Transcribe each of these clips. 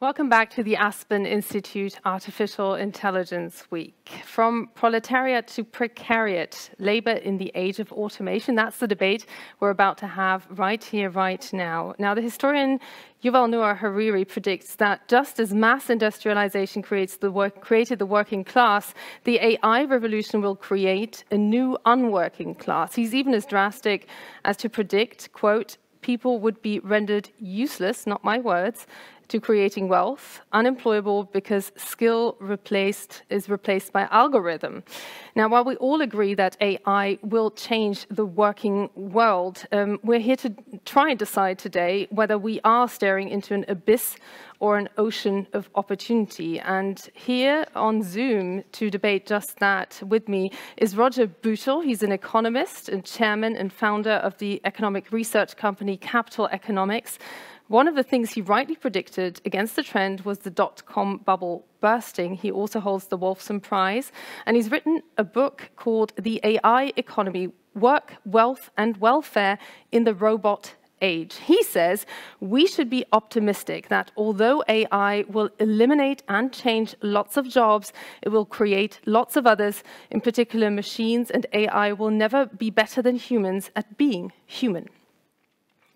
Welcome back to the Aspen Institute Artificial Intelligence Week. From proletariat to precariat, labor in the age of automation, that's the debate we're about to have right here, right now. Now, the historian Yuval Noah Harari predicts that just as mass industrialization the work, created the working class, the AI revolution will create a new unworking class. He's even as drastic as to predict, quote, people would be rendered useless, not my words, to creating wealth, unemployable because skill replaced is replaced by algorithm. Now, while we all agree that AI will change the working world, um, we're here to try and decide today whether we are staring into an abyss or an ocean of opportunity. And here on Zoom to debate just that with me is Roger Bootle. He's an economist and chairman and founder of the economic research company Capital Economics. One of the things he rightly predicted against the trend was the dot com bubble bursting. He also holds the Wolfson Prize, and he's written a book called The AI Economy Work, Wealth, and Welfare in the Robot Age. He says we should be optimistic that although AI will eliminate and change lots of jobs, it will create lots of others, in particular machines, and AI will never be better than humans at being human.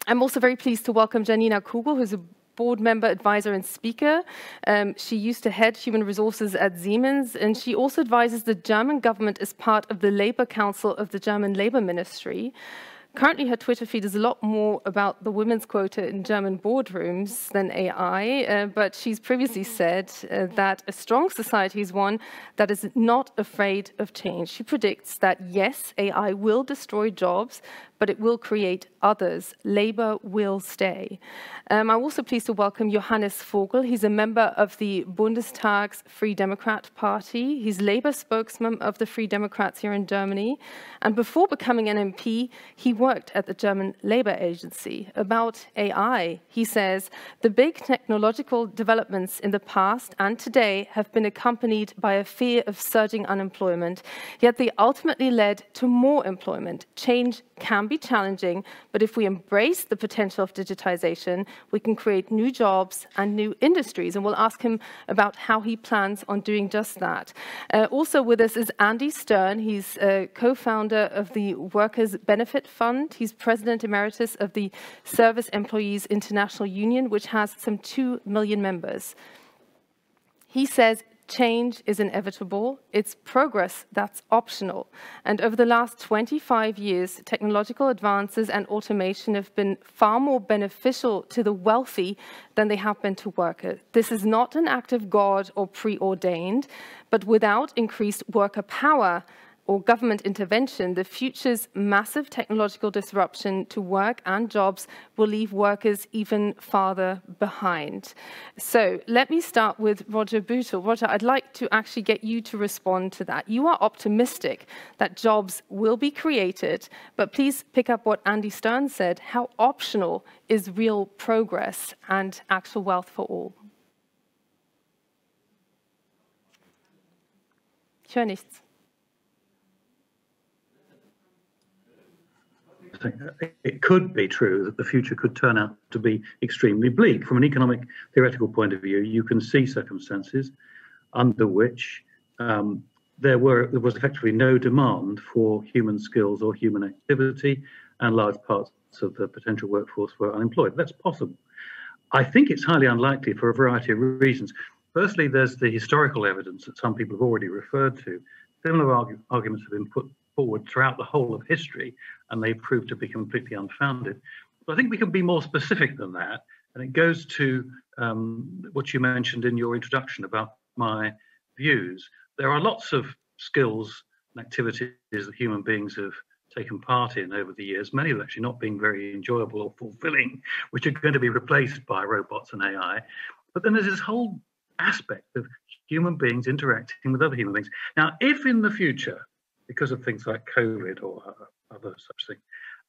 I'm also very pleased to welcome Janina Kugel, who's a board member, advisor, and speaker. Um, she used to head human resources at Siemens, and she also advises the German government as part of the Labor Council of the German Labor Ministry. Currently, her Twitter feed is a lot more about the women's quota in German boardrooms than AI, uh, but she's previously said uh, that a strong society is one that is not afraid of change. She predicts that yes, AI will destroy jobs, but it will create others. Labour will stay. Um, I'm also pleased to welcome Johannes Vogel. He's a member of the Bundestag's Free Democrat Party. He's Labour spokesman of the Free Democrats here in Germany. And before becoming an MP, he worked at the German Labour Agency. About AI, he says, the big technological developments in the past and today have been accompanied by a fear of surging unemployment, yet they ultimately led to more employment. Change can be challenging, but if we embrace the potential of digitization, we can create new jobs and new industries. And we'll ask him about how he plans on doing just that. Uh, also with us is Andy Stern. He's a co-founder of the Workers' Benefit Fund. He's president emeritus of the Service Employees International Union, which has some 2 million members. He says change is inevitable, it's progress that's optional. And over the last 25 years, technological advances and automation have been far more beneficial to the wealthy than they have been to workers. This is not an act of God or preordained, but without increased worker power, or government intervention, the future's massive technological disruption to work and jobs will leave workers even farther behind. So let me start with Roger Bootle. Roger, I'd like to actually get you to respond to that. You are optimistic that jobs will be created, but please pick up what Andy Stern said. How optional is real progress and actual wealth for all? Ich höre nichts. It could be true that the future could turn out to be extremely bleak. From an economic theoretical point of view, you can see circumstances under which um, there were there was effectively no demand for human skills or human activity, and large parts of the potential workforce were unemployed. That's possible. I think it's highly unlikely for a variety of reasons. Firstly, there's the historical evidence that some people have already referred to. Similar argu arguments have been put forward throughout the whole of history, and they proved to be completely unfounded. But I think we can be more specific than that, and it goes to um, what you mentioned in your introduction about my views. There are lots of skills and activities that human beings have taken part in over the years, many of them actually not being very enjoyable or fulfilling, which are going to be replaced by robots and AI. But then there's this whole aspect of human beings interacting with other human beings. Now, if in the future because of things like COVID or other such thing.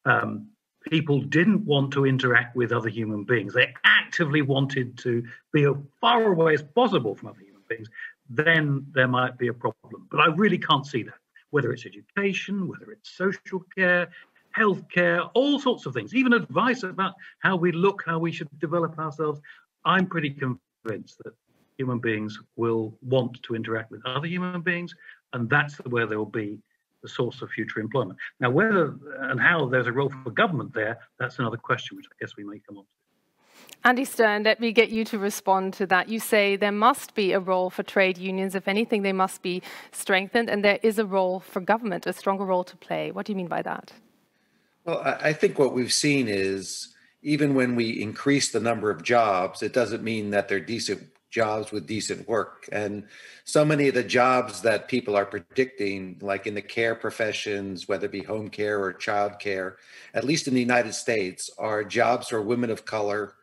um, people didn't want to interact with other human beings. They actively wanted to be as far away as possible from other human beings. Then there might be a problem. But I really can't see that. Whether it's education, whether it's social care, healthcare, all sorts of things, even advice about how we look, how we should develop ourselves. I'm pretty convinced that human beings will want to interact with other human beings, and that's where they'll be the source of future employment. Now, whether and how there's a role for government there, that's another question, which I guess we may come on to. Andy Stern, let me get you to respond to that. You say there must be a role for trade unions. If anything, they must be strengthened, and there is a role for government, a stronger role to play. What do you mean by that? Well, I think what we've seen is even when we increase the number of jobs, it doesn't mean that they're decent jobs with decent work. And so many of the jobs that people are predicting, like in the care professions, whether it be home care or child care, at least in the United States, are jobs for women of color.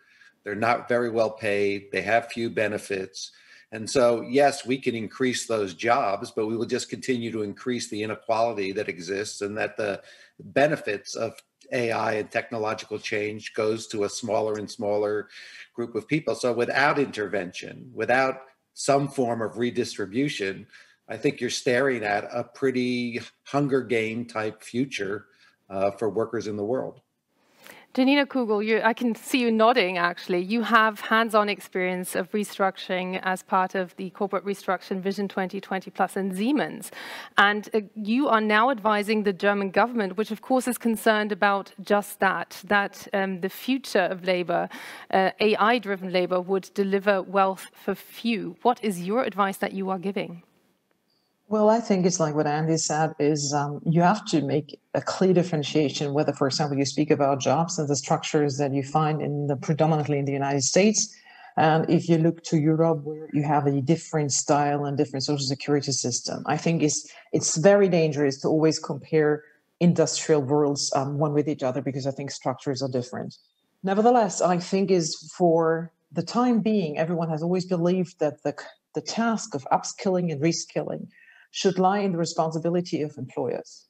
They're not very well paid, they have few benefits. And so, yes, we can increase those jobs, but we will just continue to increase the inequality that exists and that the benefits of AI and technological change goes to a smaller and smaller group of people. So without intervention, without some form of redistribution, I think you're staring at a pretty Hunger Game type future uh, for workers in the world. Janina Kugel, you, I can see you nodding actually. You have hands on experience of restructuring as part of the corporate restructuring Vision 2020 Plus and Siemens. And uh, you are now advising the German government, which of course is concerned about just that, that um, the future of labor, uh, AI driven labor, would deliver wealth for few. What is your advice that you are giving? Well, I think it's like what Andy said is um, you have to make a clear differentiation whether, for example, you speak about jobs and the structures that you find in the predominantly in the United States. And if you look to Europe, where you have a different style and different social security system, I think it's it's very dangerous to always compare industrial worlds um, one with each other because I think structures are different. Nevertheless, I think is for the time being, everyone has always believed that the the task of upskilling and reskilling should lie in the responsibility of employers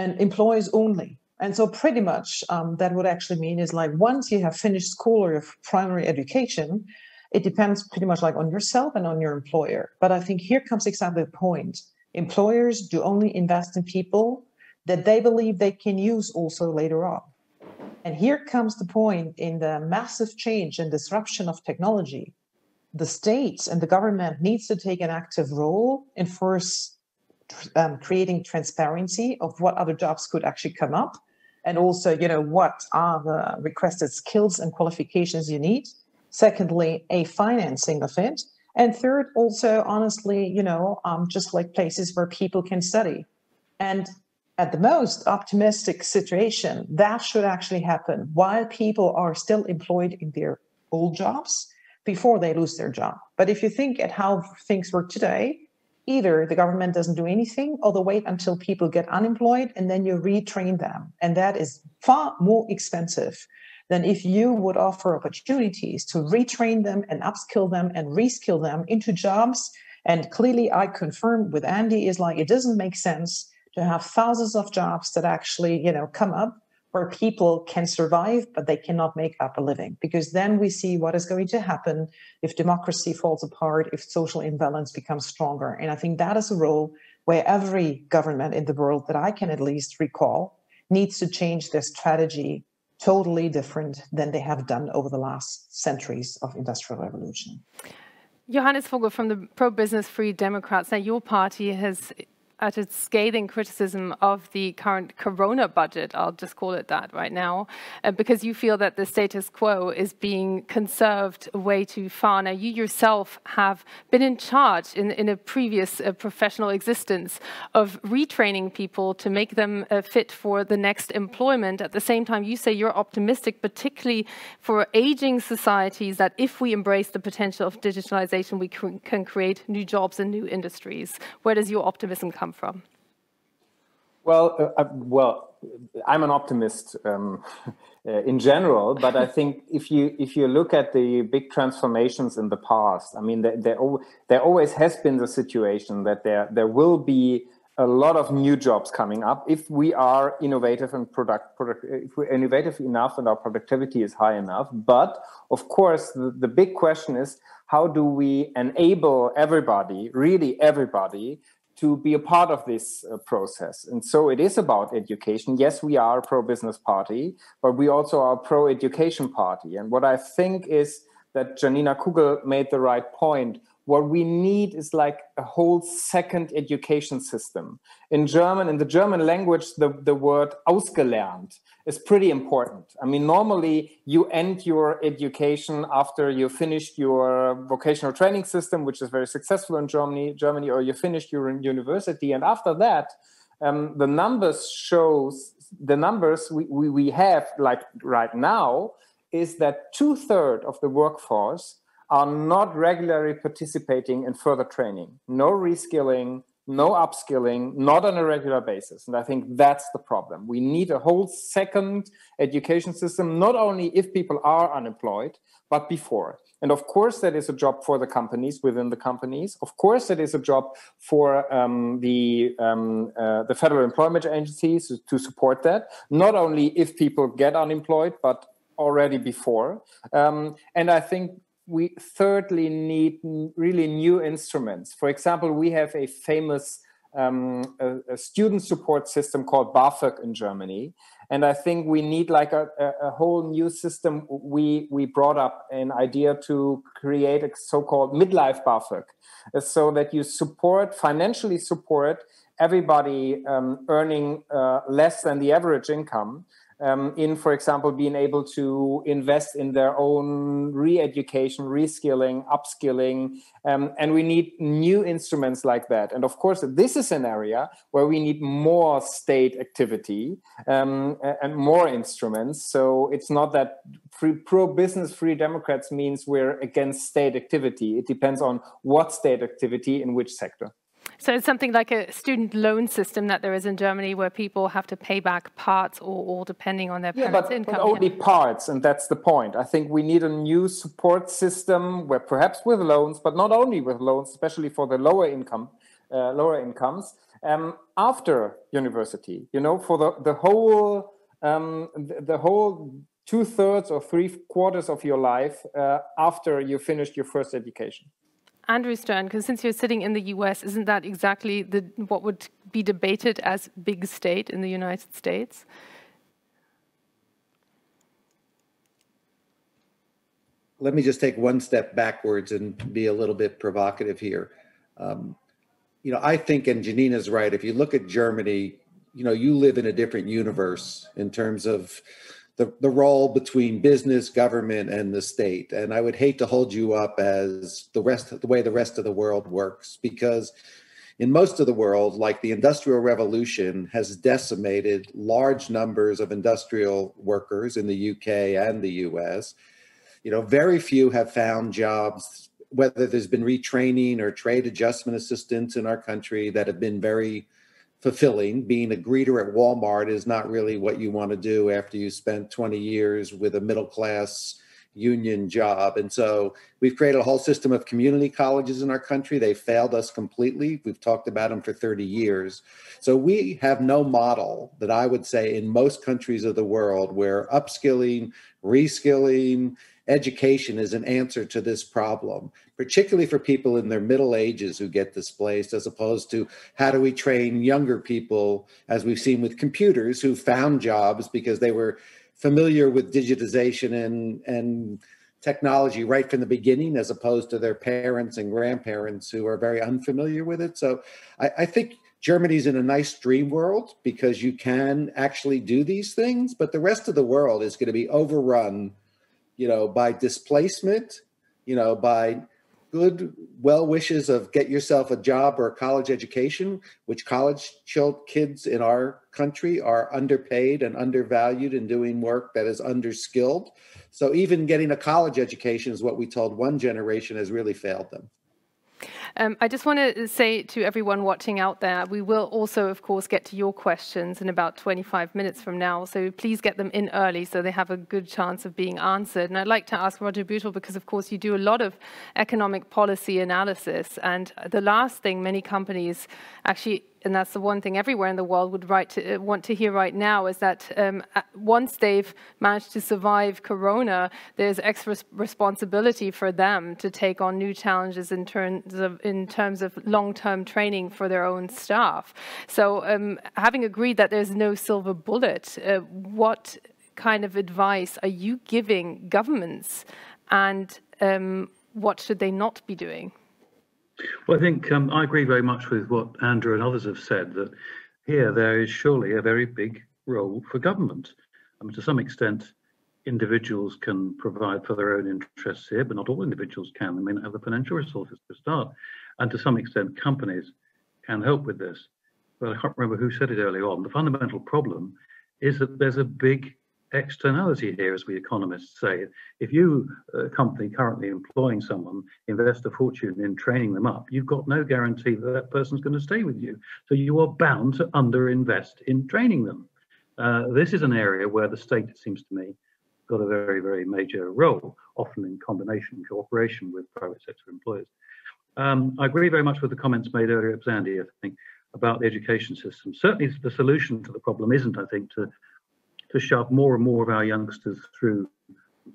and employers only. And so, pretty much, um, that would actually mean is like once you have finished school or your primary education, it depends pretty much like on yourself and on your employer. But I think here comes exactly the point. Employers do only invest in people that they believe they can use also later on. And here comes the point in the massive change and disruption of technology the states and the government needs to take an active role in first um, creating transparency of what other jobs could actually come up and also you know what are the requested skills and qualifications you need. Secondly a financing of it. And third also honestly you know um, just like places where people can study. And at the most optimistic situation that should actually happen. While people are still employed in their old jobs before they lose their job. But if you think at how things work today, either the government doesn't do anything or they wait until people get unemployed and then you retrain them. And that is far more expensive than if you would offer opportunities to retrain them and upskill them and reskill them into jobs. And clearly, I confirm with Andy is like it doesn't make sense to have thousands of jobs that actually you know come up where people can survive, but they cannot make up a living. Because then we see what is going to happen if democracy falls apart, if social imbalance becomes stronger. And I think that is a role where every government in the world that I can at least recall needs to change their strategy totally different than they have done over the last centuries of industrial revolution. Johannes Vogel from the Pro Business Free Democrats. Now, your party has uttered scathing criticism of the current corona budget, I'll just call it that right now, uh, because you feel that the status quo is being conserved way too far. Now, you yourself have been in charge in, in a previous uh, professional existence of retraining people to make them uh, fit for the next employment. At the same time, you say you're optimistic, particularly for aging societies, that if we embrace the potential of digitalization, we can create new jobs and new industries. Where does your optimism come come from? Well, uh, uh, well, I'm an optimist um, uh, in general, but I think if you if you look at the big transformations in the past, I mean, there, there, there always has been the situation that there there will be a lot of new jobs coming up if we are innovative and product, product if we're innovative enough and our productivity is high enough. But of course, the, the big question is how do we enable everybody, really everybody, to be a part of this uh, process. And so it is about education. Yes, we are a pro business party, but we also are a pro education party. And what I think is that Janina Kugel made the right point. What we need is like a whole second education system. In German, in the German language, the, the word ausgelernt is pretty important. I mean, normally you end your education after you finished your vocational training system, which is very successful in Germany, Germany, or you finished your university, and after that, um, the numbers shows the numbers we, we, we have like right now is that two thirds of the workforce are not regularly participating in further training, no reskilling, no upskilling, not on a regular basis. And I think that's the problem. We need a whole second education system, not only if people are unemployed, but before. And of course, that is a job for the companies within the companies. Of course, that is a job for um, the um, uh, the federal employment agencies to support that. Not only if people get unemployed, but already before. Um, and I think we thirdly need really new instruments. For example, we have a famous um, a, a, student support system called BAföG in Germany. And I think we need like a, a, whole new system. We, we brought up an idea to create a so-called midlife BAföG uh, so that you support, financially support everybody um, earning uh, less than the average income um, in, for example, being able to invest in their own re-education, reskilling, upskilling, um, and we need new instruments like that. And of course, this is an area where we need more state activity um, and more instruments. So it's not that pro-business free Democrats means we're against state activity. It depends on what state activity in which sector. So it's something like a student loan system that there is in Germany where people have to pay back parts or all depending on their yeah, parents' but, income. But only parts, and that's the point. I think we need a new support system where perhaps with loans, but not only with loans, especially for the lower income, uh, lower incomes, um, after university, you know, for the, the whole um, the, the whole two thirds or three quarters of your life uh, after you finished your first education. Andrew Stern, because since you're sitting in the US, isn't that exactly the, what would be debated as big state in the United States? Let me just take one step backwards and be a little bit provocative here. Um, you know, I think, and Janina's right, if you look at Germany, you know, you live in a different universe in terms of the, the role between business, government, and the state. And I would hate to hold you up as the rest the way the rest of the world works, because in most of the world, like the Industrial Revolution has decimated large numbers of industrial workers in the UK and the US. You know, very few have found jobs, whether there's been retraining or trade adjustment assistance in our country that have been very fulfilling. Being a greeter at Walmart is not really what you want to do after you spent 20 years with a middle class union job. And so we've created a whole system of community colleges in our country. They failed us completely. We've talked about them for 30 years. So we have no model that I would say in most countries of the world where upskilling, reskilling, education is an answer to this problem, particularly for people in their middle ages who get displaced, as opposed to how do we train younger people, as we've seen with computers, who found jobs because they were familiar with digitization and, and technology right from the beginning, as opposed to their parents and grandparents who are very unfamiliar with it. So I, I think Germany's in a nice dream world because you can actually do these things, but the rest of the world is going to be overrun you know, by displacement, you know, by good well wishes of get yourself a job or a college education, which college kids in our country are underpaid and undervalued and doing work that is underskilled. So even getting a college education is what we told one generation has really failed them. Um, I just want to say to everyone watching out there, we will also, of course, get to your questions in about 25 minutes from now. So please get them in early so they have a good chance of being answered. And I'd like to ask Roger Bootle, because of course you do a lot of economic policy analysis. And the last thing many companies actually and that's the one thing everywhere in the world would to, uh, want to hear right now, is that um, once they've managed to survive Corona, there's extra responsibility for them to take on new challenges in terms of in terms of long-term training for their own staff. So, um, having agreed that there's no silver bullet, uh, what kind of advice are you giving governments and um, what should they not be doing? Well, I think um, I agree very much with what Andrew and others have said that here there is surely a very big role for government. I mean, to some extent, individuals can provide for their own interests here, but not all individuals can. They may not have the financial resources to start. And to some extent, companies can help with this. But I can't remember who said it earlier on. The fundamental problem is that there's a big externality here, as we economists say. If you, a company currently employing someone, invest a fortune in training them up, you've got no guarantee that that person's going to stay with you. So you are bound to underinvest in training them. Uh, this is an area where the state, it seems to me, got a very, very major role, often in combination, and cooperation with private sector employers. Um, I agree very much with the comments made earlier, Andy, I think, about the education system. Certainly, the solution to the problem isn't, I think, to to shove more and more of our youngsters through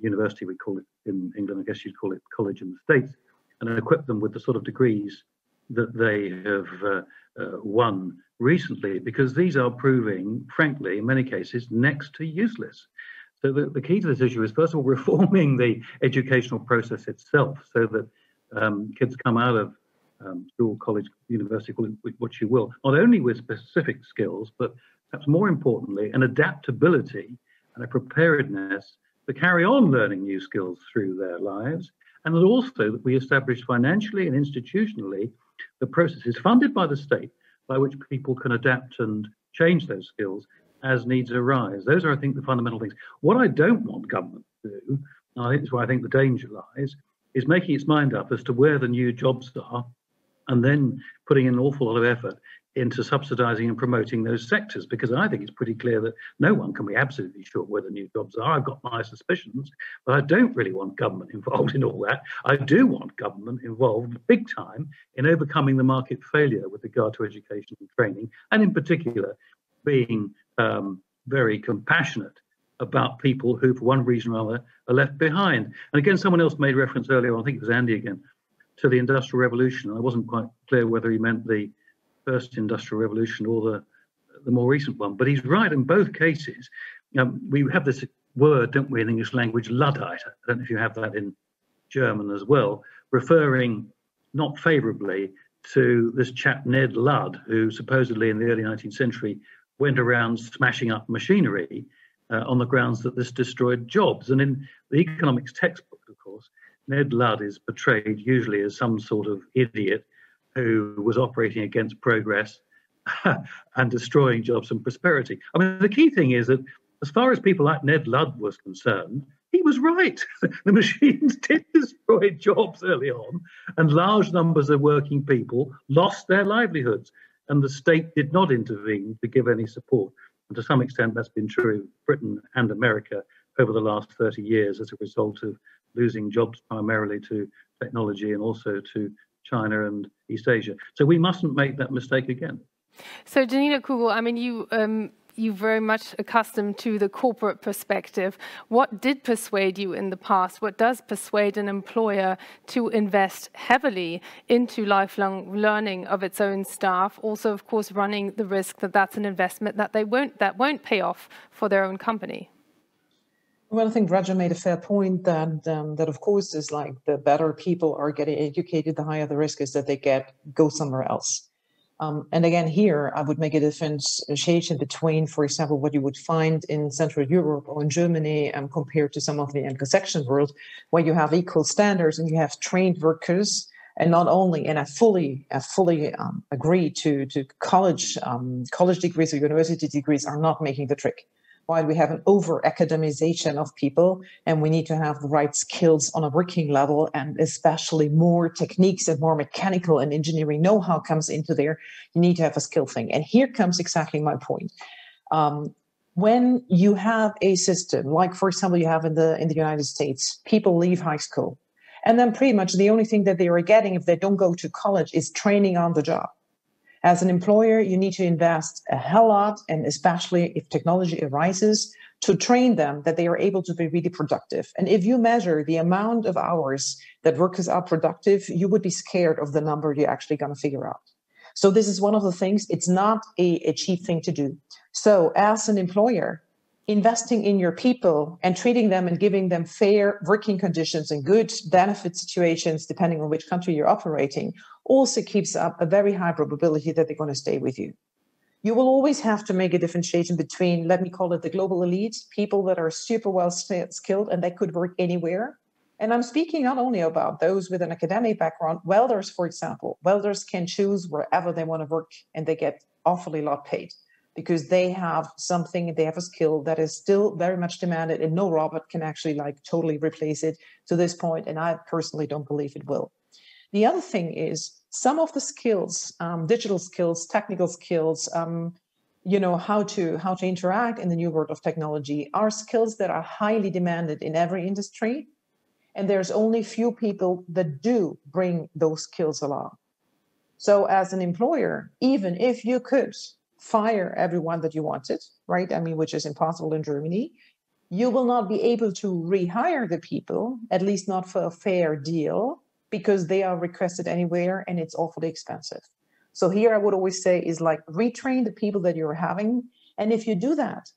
university, we call it in England, I guess you'd call it college in the States, and equip them with the sort of degrees that they have uh, uh, won recently, because these are proving, frankly, in many cases, next to useless. So the, the key to this issue is, first of all, reforming the educational process itself so that um, kids come out of um, school, college, university, what you will, not only with specific skills, but perhaps more importantly, an adaptability and a preparedness to carry on learning new skills through their lives. And that also that we establish financially and institutionally the processes funded by the state by which people can adapt and change those skills as needs arise. Those are, I think, the fundamental things. What I don't want government to do, and I think that's where I think the danger lies, is making its mind up as to where the new jobs are and then putting in an awful lot of effort into subsidizing and promoting those sectors because I think it's pretty clear that no one can be absolutely sure where the new jobs are. I've got my suspicions, but I don't really want government involved in all that. I do want government involved big time in overcoming the market failure with regard to education and training, and in particular, being um, very compassionate about people who, for one reason or other, are left behind. And again, someone else made reference earlier, I think it was Andy again, to the Industrial Revolution. I wasn't quite clear whether he meant the first industrial revolution or the the more recent one. But he's right in both cases. Um, we have this word, don't we, in English language, Luddite. I don't know if you have that in German as well, referring not favourably to this chap Ned Ludd, who supposedly in the early 19th century went around smashing up machinery uh, on the grounds that this destroyed jobs. And in the economics textbook, of course, Ned Ludd is portrayed usually as some sort of idiot who was operating against progress and destroying jobs and prosperity. I mean, the key thing is that as far as people like Ned Ludd was concerned, he was right. the machines did destroy jobs early on, and large numbers of working people lost their livelihoods, and the state did not intervene to give any support. And to some extent, that's been true of Britain and America over the last 30 years as a result of losing jobs primarily to technology and also to China and East Asia. So we mustn't make that mistake again. So Janina Kugel, I mean, you um, you very much accustomed to the corporate perspective. What did persuade you in the past? What does persuade an employer to invest heavily into lifelong learning of its own staff? Also, of course, running the risk that that's an investment that they won't that won't pay off for their own company. Well, I think Roger made a fair point that um, that of course is like the better people are getting educated, the higher the risk is that they get go somewhere else. Um, and again, here I would make a differentiation between, for example, what you would find in Central Europe or in Germany um, compared to some of the Anglo-Saxon world, where you have equal standards and you have trained workers. And not only, and I fully, I fully um, agree to to college um, college degrees or university degrees are not making the trick while we have an over academization of people and we need to have the right skills on a working level and especially more techniques and more mechanical and engineering know-how comes into there you need to have a skill thing. And here comes exactly my point. Um, when you have a system like for example you have in the in the united states people leave high school and then pretty much the only thing that they are getting if they don't go to college is training on the job as an employer, you need to invest a hell lot, and especially if technology arises, to train them that they are able to be really productive. And if you measure the amount of hours that workers are productive, you would be scared of the number you're actually going to figure out. So this is one of the things, it's not a, a cheap thing to do. So as an employer, investing in your people and treating them and giving them fair working conditions and good benefit situations, depending on which country you're operating, also keeps up a very high probability that they're going to stay with you. You will always have to make a differentiation between, let me call it the global elite, people that are super well skilled and they could work anywhere. And I'm speaking not only about those with an academic background, welders, for example. Welders can choose wherever they want to work and they get awfully lot paid because they have something, they have a skill that is still very much demanded and no robot can actually like totally replace it to this point, And I personally don't believe it will. The other thing is some of the skills, um, digital skills, technical skills, um, you know how to how to interact in the new world of technology are skills that are highly demanded in every industry and there's only few people that do bring those skills along so as an employer even if you could fire everyone that you wanted, right? I mean, which is impossible in Germany. You will not be able to rehire the people, at least not for a fair deal, because they are requested anywhere and it's awfully expensive. So here I would always say is like retrain the people that you're having. And if you do that,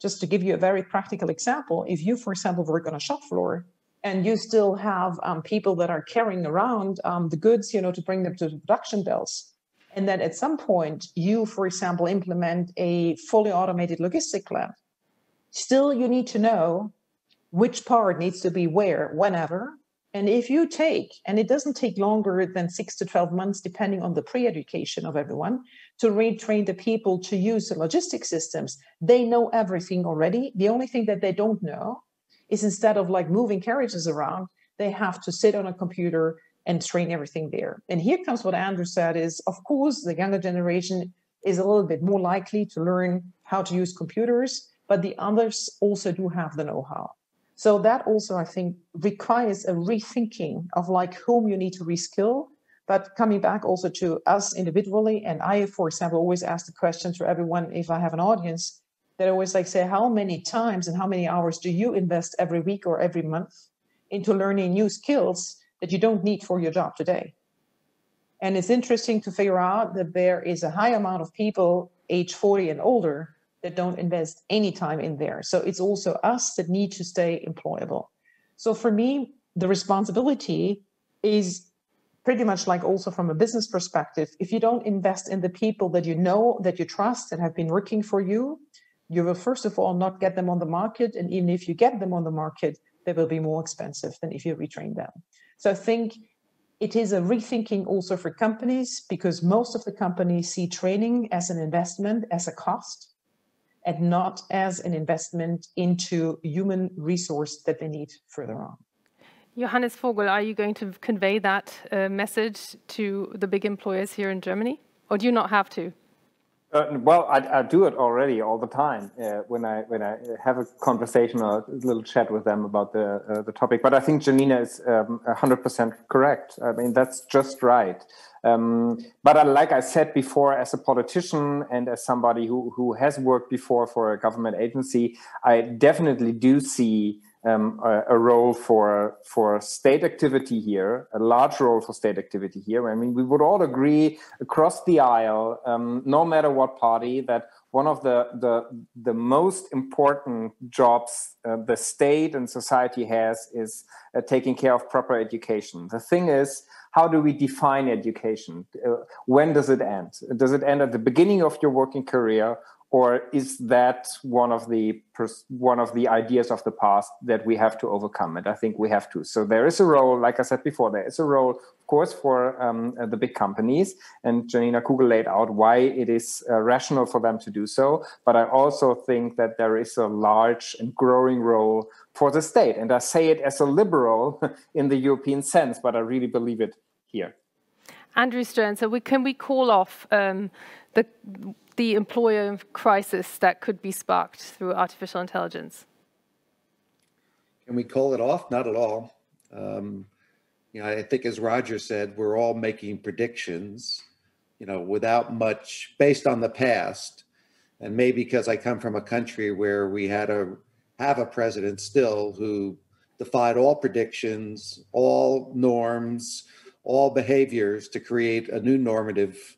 just to give you a very practical example, if you, for example, work on a shop floor and you still have um, people that are carrying around um, the goods, you know, to bring them to the production belts, and then at some point you, for example, implement a fully automated logistic plant, still you need to know which part needs to be where, whenever. And if you take, and it doesn't take longer than six to 12 months, depending on the pre education of everyone, to retrain the people to use the logistic systems, they know everything already. The only thing that they don't know is instead of like moving carriages around, they have to sit on a computer and train everything there. And here comes what Andrew said is, of course, the younger generation is a little bit more likely to learn how to use computers, but the others also do have the know-how. So that also, I think, requires a rethinking of like whom you need to reskill. But coming back also to us individually, and I, for example, always ask the question to everyone if I have an audience, that always like say, how many times and how many hours do you invest every week or every month into learning new skills that you don't need for your job today. And it's interesting to figure out that there is a high amount of people age 40 and older that don't invest any time in there. So it's also us that need to stay employable. So for me, the responsibility is pretty much like also from a business perspective. If you don't invest in the people that you know, that you trust, and have been working for you, you will first of all not get them on the market. And even if you get them on the market, they will be more expensive than if you retrain them. So I think it is a rethinking also for companies because most of the companies see training as an investment, as a cost, and not as an investment into human resource that they need further on. Johannes Vogel, are you going to convey that uh, message to the big employers here in Germany? Or do you not have to? Uh, well, I, I, do it already all the time uh, when I when I have a conversation or a little chat with them about the uh, the topic. But I think Janina is um, hundred percent correct. I mean, that's just right. Um, but I, like I said before, as a politician and as somebody who who has worked before for a government agency, I definitely do see um, a, a, role for for state activity here, a large role for state activity here. I mean, we would all agree across the aisle, um, no matter what party, that one of the the, the most important jobs uh, the state and society has is uh, taking care of proper education. The thing is, how do we define education? Uh, when does it end? Does it end at the beginning of your working career, or is that one of the one of the ideas of the past that we have to overcome and i think we have to. So there is a role like i said before there is a role of course for um, the big companies and janina kugel laid out why it is uh, rational for them to do so but i also think that there is a large and growing role for the state and i say it as a liberal in the european sense but i really believe it here. Andrew stern so we, can we call off um, the the employer crisis that could be sparked through artificial intelligence? Can we call it off? Not at all. Um, you know, I think as Roger said, we're all making predictions, you know, without much based on the past. And maybe because I come from a country where we had a have a president still who defied all predictions, all norms, all behaviors to create a new normative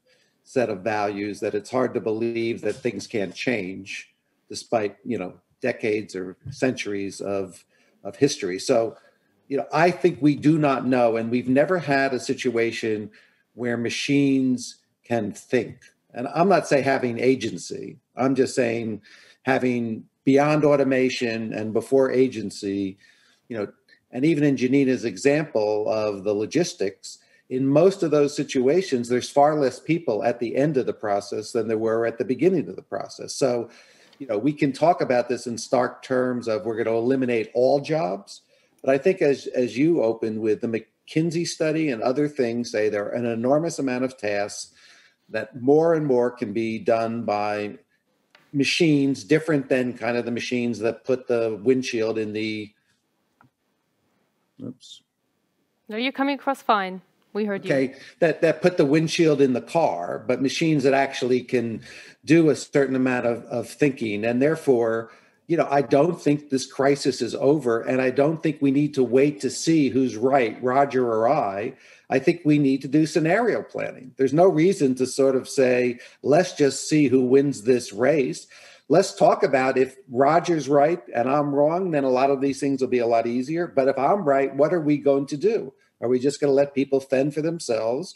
set of values that it's hard to believe that things can't change despite you know decades or centuries of of history. So, you know, I think we do not know, and we've never had a situation where machines can think. And I'm not saying having agency. I'm just saying having beyond automation and before agency, you know, and even in Janina's example of the logistics, in most of those situations, there's far less people at the end of the process than there were at the beginning of the process. So, you know, we can talk about this in stark terms of we're going to eliminate all jobs, but I think as as you opened with the McKinsey study and other things say there are an enormous amount of tasks that more and more can be done by machines different than kind of the machines that put the windshield in the oops no you're coming across fine we heard okay, you. That that put the windshield in the car, but machines that actually can do a certain amount of, of thinking, and therefore, you know, I don't think this crisis is over, and I don't think we need to wait to see who's right, Roger or I. I think we need to do scenario planning. There's no reason to sort of say, let's just see who wins this race. Let's talk about if Roger's right and I'm wrong, then a lot of these things will be a lot easier. But if I'm right, what are we going to do? Are we just going to let people fend for themselves?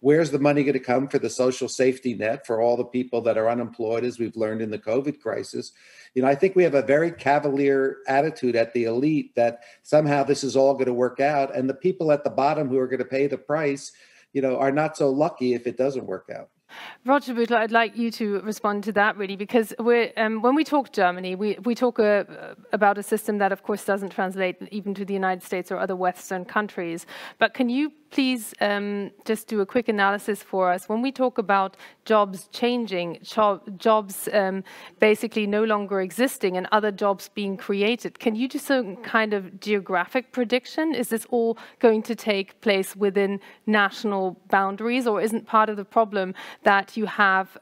Where's the money going to come for the social safety net for all the people that are unemployed, as we've learned in the COVID crisis? You know, I think we have a very cavalier attitude at the elite that somehow this is all going to work out. And the people at the bottom who are going to pay the price, you know, are not so lucky if it doesn't work out. Roger Bootle, I'd like you to respond to that really, because um, when we talk Germany, we, we talk uh, about a system that, of course, doesn't translate even to the United States or other Western countries. But can you please um, just do a quick analysis for us? When we talk about jobs changing, jobs um, basically no longer existing and other jobs being created, can you do some kind of geographic prediction? Is this all going to take place within national boundaries, or isn't part of the problem that you have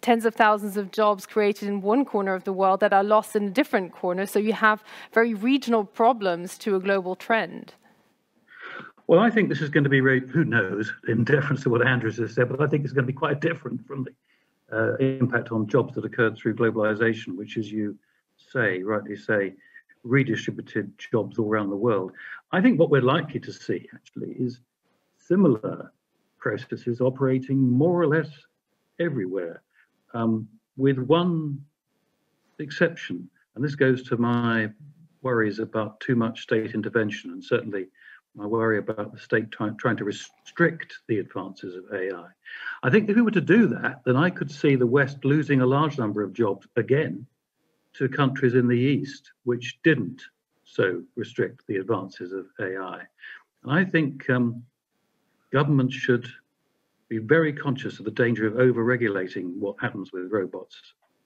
tens of thousands of jobs created in one corner of the world that are lost in a different corner. So you have very regional problems to a global trend. Well, I think this is going to be who knows, in deference to what Andrews has said, but I think it's going to be quite different from the uh, impact on jobs that occurred through globalization, which, as you say, rightly say, redistributed jobs all around the world. I think what we're likely to see actually is similar processes operating more or less everywhere, um, with one exception. And this goes to my worries about too much state intervention and certainly I worry about the state trying, trying to restrict the advances of AI. I think if we were to do that, then I could see the West losing a large number of jobs again to countries in the East, which didn't so restrict the advances of AI. And I think um, governments should be very conscious of the danger of over-regulating what happens with robots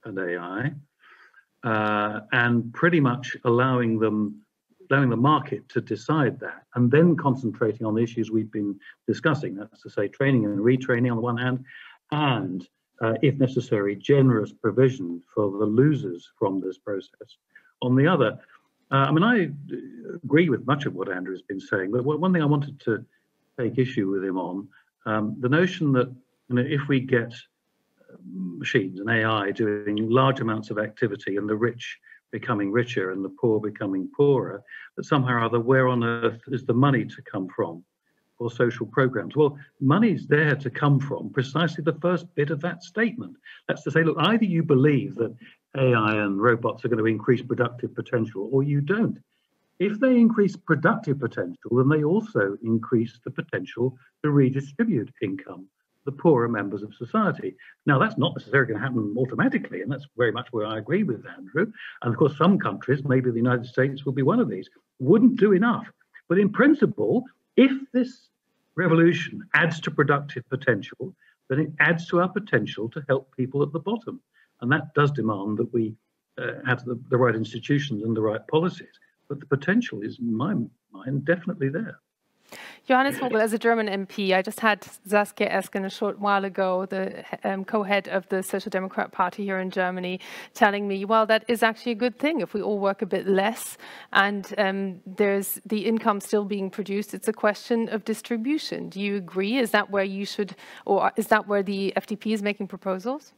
and AI, uh, and pretty much allowing them allowing the market to decide that and then concentrating on the issues we've been discussing. That's to say, training and retraining on the one hand, and uh, if necessary, generous provision for the losers from this process. On the other, uh, I mean, I agree with much of what Andrew has been saying, but one thing I wanted to take issue with him on um, the notion that you know, if we get uh, machines and AI doing large amounts of activity and the rich becoming richer and the poor becoming poorer, that somehow or other, where on earth is the money to come from for social programs? Well, money's there to come from precisely the first bit of that statement. That's to say, look, either you believe that AI and robots are going to increase productive potential or you don't. If they increase productive potential, then they also increase the potential to redistribute income the poorer members of society. Now, that's not necessarily going to happen automatically, and that's very much where I agree with Andrew. And of course, some countries, maybe the United States will be one of these, wouldn't do enough. But in principle, if this revolution adds to productive potential, then it adds to our potential to help people at the bottom. And that does demand that we uh, have the, the right institutions and the right policies. But the potential is, in my mind, definitely there. Johannes Vogel, as a German MP, I just had Saskia Esken a short while ago, the um, co-head of the Social Democrat Party here in Germany, telling me, well, that is actually a good thing if we all work a bit less and um, there's the income still being produced. It's a question of distribution. Do you agree? Is that where you should, or is that where the FDP is making proposals?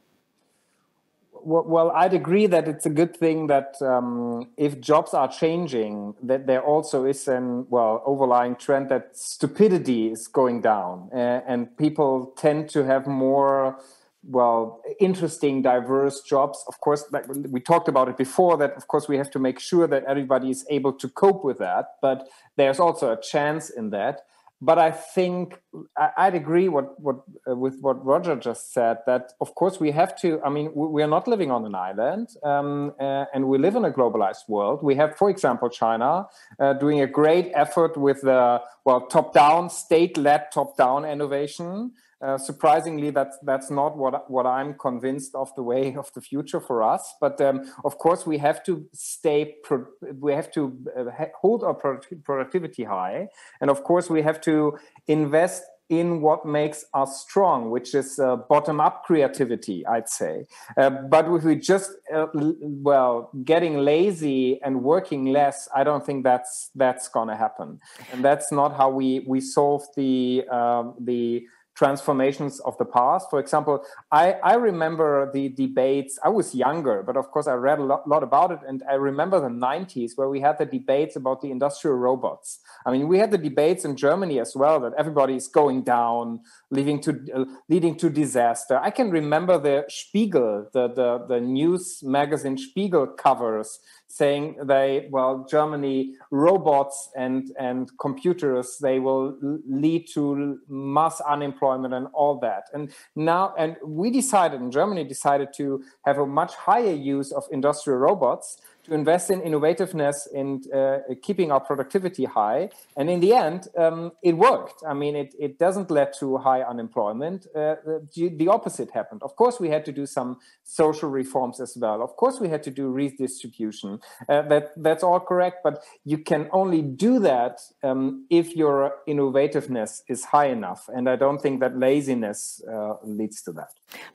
Well, I'd agree that it's a good thing that um, if jobs are changing, that there also is an well overlying trend that stupidity is going down, uh, and people tend to have more well interesting diverse jobs. Of course like we talked about it before that of course we have to make sure that everybody is able to cope with that but there's also a chance in that but I think I, would agree what, what, uh, with what Roger just said. That of course we have to. I mean, we, are not living on an island, um, uh, and we live in a globalized world. We have, for example, China uh, doing a great effort with the well top-down, state-led top-down innovation. Uh, surprisingly, that's that's not what what I'm convinced of the way of the future for us. But um, of course, we have to stay. Pro- we have to uh, hold our productivity high, and of course, we have to invest in what makes us strong, which is uh, bottom-up creativity, I'd say. Uh, but if we just uh, well getting lazy and working less, I don't think that's that's going to happen, and that's not how we we solve the um, the transformations of the past. For example, I, I remember the debates, I was younger, but of course I read a lot, lot, about it. And I remember the 90s where we had the debates about the industrial robots. I mean, we had the debates in Germany as well that everybody is going down, leading to, uh, leading to disaster. I can remember the Spiegel, the, the, the news magazine Spiegel covers saying they well germany robots and and computers they will lead to mass unemployment and all that. And now and we decided and germany decided to have a much higher use of industrial robots to invest in innovativeness and uh, keeping our productivity high. And in the end, um, it worked. I mean, it, it doesn't lead to high unemployment. Uh, the, the, opposite happened. Of course, we had to do some social reforms as well. Of course, we had to do redistribution. Uh, that that's all correct. But you can only do that um, if your innovativeness is high enough. And I don't think that laziness uh, leads to that.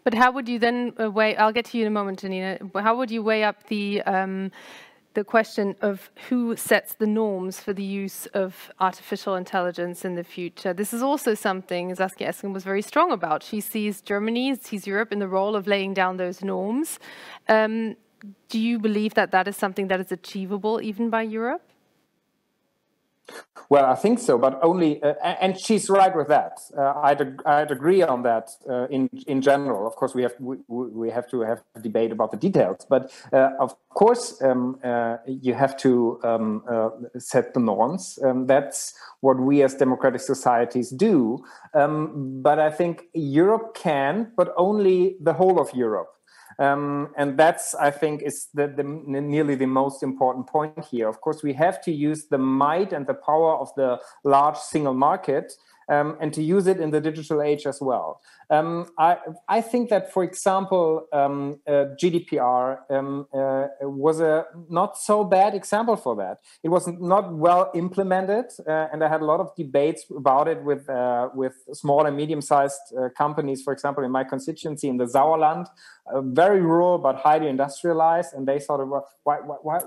But how would you then uh, weigh? I'll get to you in a moment, Janina. How would you weigh up the um, the question of who sets the norms for the use of artificial intelligence in the future. This is also something Saskia Esken was very strong about. She sees Germany, sees Europe in the role of laying down those norms. Um, do you believe that that is something that is achievable even by Europe? Well, I think so, but only, uh, and she's right with that. Uh, I'd, I'd agree on that uh, in in general. Of course, we have we, we have to have a debate about the details, but uh, of course, um, uh, you have to um, uh, set the norms. Um, that's what we as democratic societies do. Um, but I think Europe can, but only the whole of Europe. Um, and that's, I think, is the, the, nearly the most important point here. Of course, we have to use the might and the power of the large single market um, and to use it in the digital age as well. Um, I, I, think that, for example, um, uh, GDPR um, uh, was a not so bad example for that. It was not well implemented, uh, and I had a lot of debates about it with uh, with small and medium sized uh, companies. For example, in my constituency in the Sauerland, uh, very rural but highly industrialized, and they sort of were, why, why, why,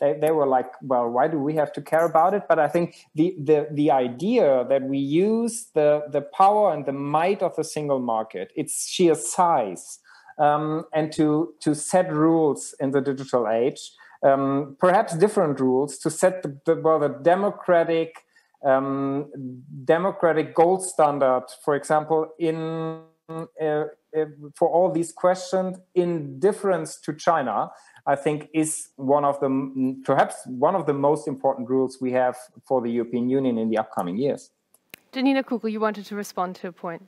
they, they were like, well, why do we have to care about it? But I think the the the idea that we use the the power and the might of the single market, its sheer size, um, and to to set rules in the digital age, um, perhaps different rules to set the, the well the democratic um, democratic gold standard, for example, in uh, uh, for all these questions in difference to China, I think is one of the perhaps one of the most important rules we have for the European Union in the upcoming years. Janina Kugel, you wanted to respond to a point.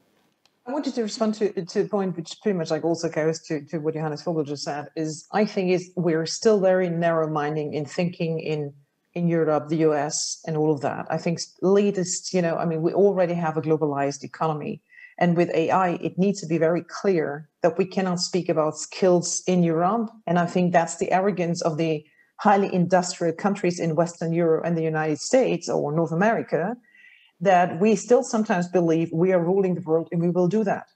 I wanted to respond to, to a point which pretty much like also goes to, to what Johannes Vogel just said is I think is we're still very narrow minding in thinking in in Europe, the US, and all of that. I think latest, you know, I mean, we already have a globalized economy. And with AI, it needs to be very clear that we cannot speak about skills in Europe. And I think that's the arrogance of the highly industrial countries in Western Europe and the United States or North America that we still sometimes believe we are ruling the world and we will do that.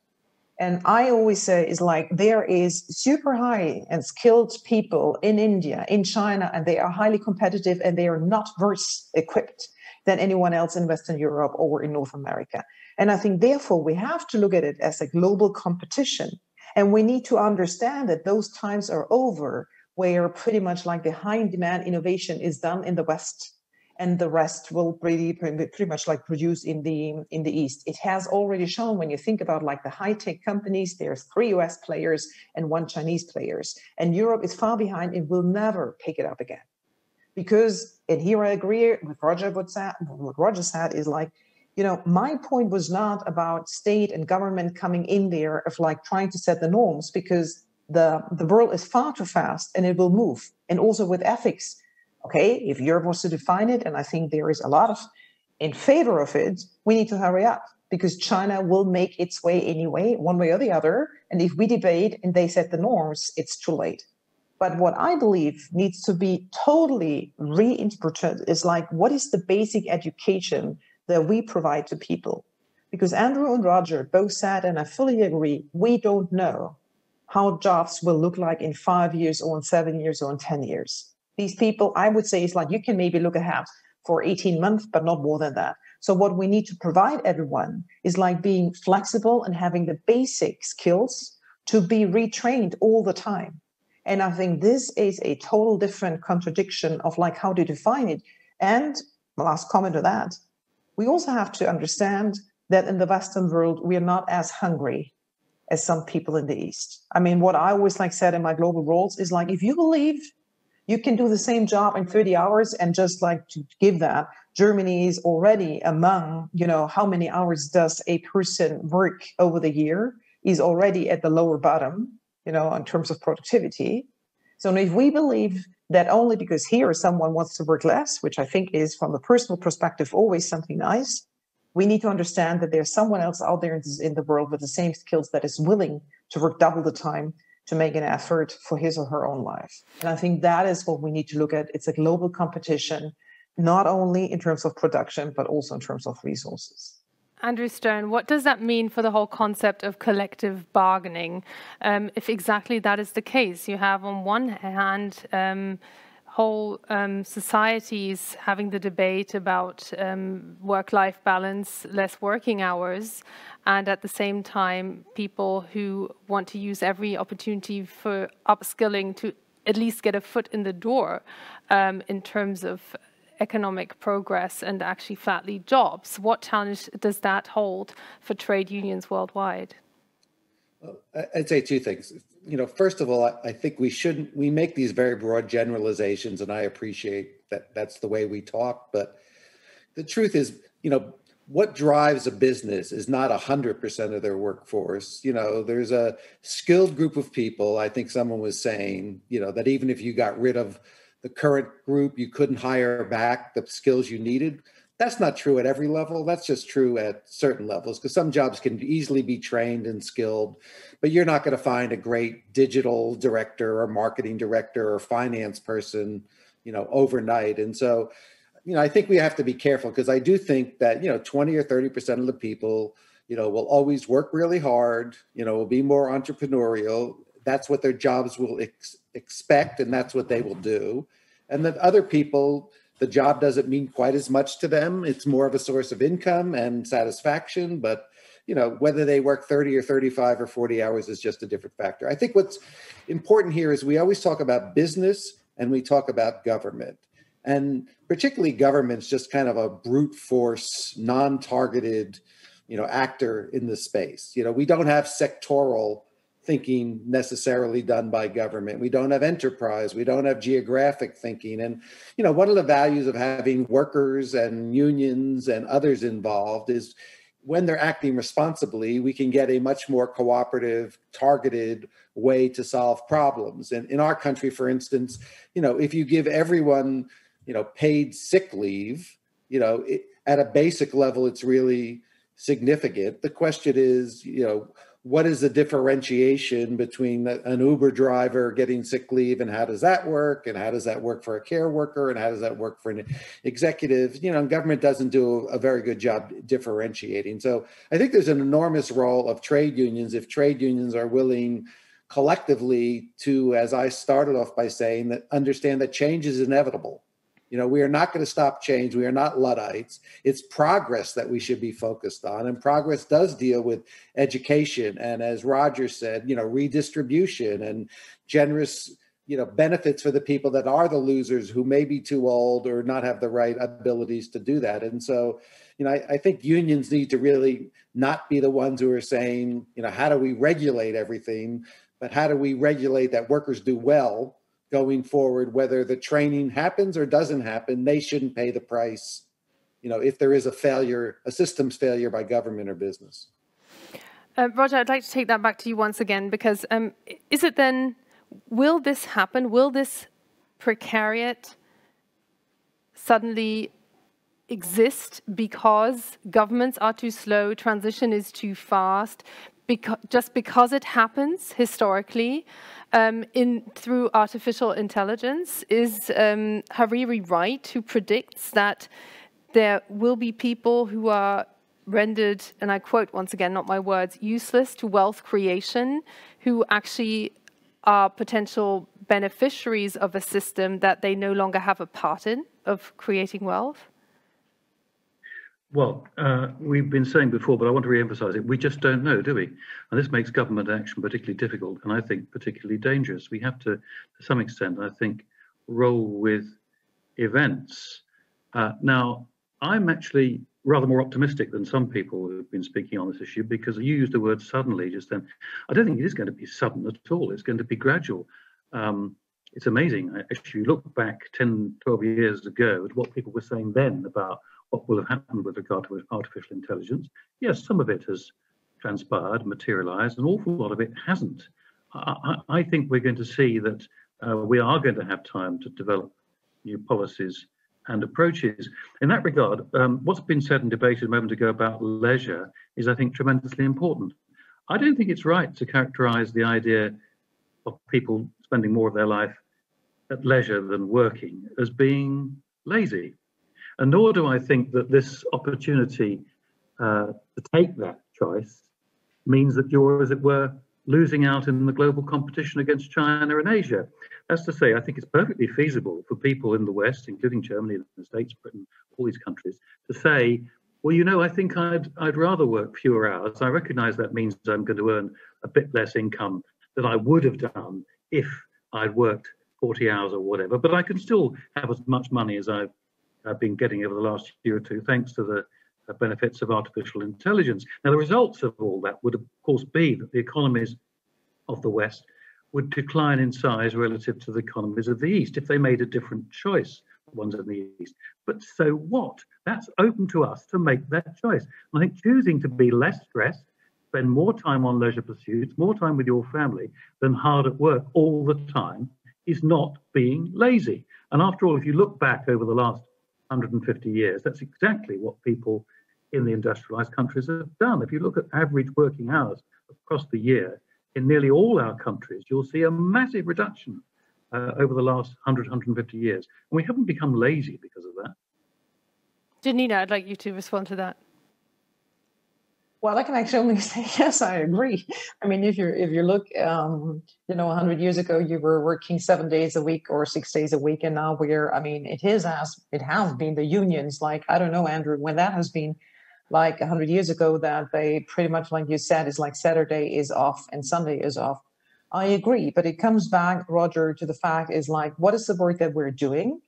And I always say is like there is super high and skilled people in India, in China, and they are highly competitive and they are not worse equipped than anyone else in Western Europe or in North America. And I think therefore we have to look at it as a global competition And we need to understand that those times are over where pretty much like the high demand innovation is done in the West and the rest will pretty, pretty much like produce in the in the east. It has already shown when you think about like the high tech companies there's three us players and one chinese players. And europe is far behind and will never pick it up again. Because and here i agree with roger what, said, what roger said is like you know my point was not about state and government coming in there of like trying to set the norms because the the world is far too fast and it will move. And also with ethics okay, if Europe wants to define it, and I think there is a lot of in favor of it, we need to hurry up because China will make its way anyway, one way or the other. And if we debate and they set the norms, it's too late. But what I believe needs to be totally reinterpreted is like, what is the basic education that we provide to people? Because Andrew and Roger both said, and I fully agree, we don't know how jobs will look like in five years or in seven years or in 10 years these people, I would say, is like you can maybe look ahead for 18 months, but not more than that. So, what we need to provide everyone is like being flexible and having the basic skills to be retrained all the time. And I think this is a total different contradiction of like how to define it. And my last comment to that, we also have to understand that in the Western world, we are not as hungry as some people in the East. I mean, what I always like said in my global roles is like, if you believe you can do the same job in 30 hours and just like to give that. Germany is already among you know how many hours does a person work over the year is already at the lower bottom you know in terms of productivity. So if we believe that only because here someone wants to work less which i think is from a personal perspective always something nice we need to understand that there's someone else out there in the world with the same skills that is willing to work double the time to make an effort for his or her own life. And I think that is what we need to look at. It's a global competition, not only in terms of production, but also in terms of resources. Andrew Stern, what does that mean for the whole concept of collective bargaining? Um, if exactly that is the case, you have on one hand um, whole um, societies having the debate about um, work-life balance, less working hours, and at the same time, people who want to use every opportunity for upskilling to at least get a foot in the door um, in terms of economic progress and actually flatly jobs. What challenge does that hold for trade unions worldwide? I'd say two things. You know, first of all, I think we shouldn't we make these very broad generalizations, and I appreciate that that's the way we talk. But the truth is, you know, what drives a business is not a 100% of their workforce you know there's a skilled group of people i think someone was saying you know that even if you got rid of the current group you couldn't hire back the skills you needed that's not true at every level that's just true at certain levels because some jobs can easily be trained and skilled but you're not going to find a great digital director or marketing director or finance person you know overnight and so you know, I think we have to be careful because I do think that, you know, 20 or 30% of the people, you know, will always work really hard, you know, will be more entrepreneurial. That's what their jobs will ex- expect and that's what they will do. And that other people, the job doesn't mean quite as much to them. It's more of a source of income and satisfaction, but you know whether they work 30 or 35 or 40 hours is just a different factor. I think what's important here is we always talk about business and we talk about government. And particularly governments just kind of a brute force non-targeted you know actor in the space. You know we don't have sectoral thinking necessarily done by government. We don't have enterprise. We don't have geographic thinking. And you know one of the values of having workers and unions and others involved is when they're acting responsibly we can get a much more cooperative targeted way to solve problems. And in our country for instance you know if you give everyone you know paid sick leave you know it, at a basic level it's really significant. The question is you know what is the differentiation between an uber driver getting sick leave and how does that work? And how does that work for a care worker? And how does that work for an executive? You know government doesn't do a very good job differentiating. So i think there's an enormous role of trade unions if trade unions are willing collectively to as i started off by saying that understand that change is inevitable You know, we are not going to stop change. We are not Luddites. It's progress that we should be focused on. And progress does deal with education. And as Roger said, you know, redistribution and generous, you know, benefits for the people that are the losers who may be too old or not have the right abilities to do that. And so, you know, I, I think unions need to really not be the ones who are saying, you know, how do we regulate everything, but how do we regulate that workers do well going forward, whether the training happens or doesn't happen, they shouldn't pay the price. You know, if there is a failure, a systems failure by government or business. Uh, Roger, I'd like to take that back to you once again because um, is it then, will this happen? Will this precariat suddenly exist because governments are too slow, transition is too fast, beca just because it happens historically? um, in through artificial intelligence. Is um, Harari right who predicts that there will be people who are rendered, and I quote once again, not my words, useless to wealth creation, who actually are potential beneficiaries of a system that they no longer have a part in of creating wealth? Well, uh, we've been saying before, but I want to re-emphasize it. We just don't know, do we? And this makes government action particularly difficult, and I think particularly dangerous. We have to, to some extent, I think, roll with events. Uh, now, I'm actually rather more optimistic than some people who've been speaking on this issue because you used the word suddenly just then. I don't think it is going to be sudden at all. It's going to be gradual. Um, it's amazing. If you look back 10, 12 years ago at what people were saying then about what will have happened with regard to artificial intelligence. Yes, some of it has transpired, materialized, an awful lot of it hasn't. I, I think we're going to see that uh, we are going to have time to develop new policies and approaches. In that regard, um, what's been said and debated a moment ago about leisure is, I think, tremendously important. I don't think it's right to characterize the idea of people spending more of their life at leisure than working as being lazy. And nor do I think that this opportunity uh, to take that choice means that you're, as it were, losing out in the global competition against China and Asia. That's to say, I think it's perfectly feasible for people in the West, including Germany, the States, Britain, all these countries, to say, well, you know, I think I'd, I'd rather work fewer hours. I recognize that means I'm going to earn a bit less income than I would have done if I'd worked 40 hours or whatever, but I can still have as much money as I've uh, been getting over the last year or two, thanks to the uh, benefits of artificial intelligence. Now, the results of all that would, of course, be that the economies of the West would decline in size relative to the economies of the East if they made a different choice, ones in the East. But so what? That's open to us to make that choice. I think choosing to be less stressed, spend more time on leisure pursuits, more time with your family than hard at work all the time is not being lazy. And after all, if you look back over the last 150 years. That's exactly what people in the industrialized countries have done. If you look at average working hours across the year in nearly all our countries, you'll see a massive reduction uh, over the last 100, 150 years. And we haven't become lazy because of that. Janina, I'd like you to respond to that. Well, I can actually only say yes. I agree. I mean, if you if you look, um, you know, hundred years ago, you were working seven days a week or six days a week, and now we're. I mean, it is as it has been the unions. Like I don't know, Andrew, when that has been like hundred years ago, that they pretty much, like you said, is like Saturday is off and Sunday is off. I agree, but it comes back, Roger, to the fact is like, what is the work that we're doing,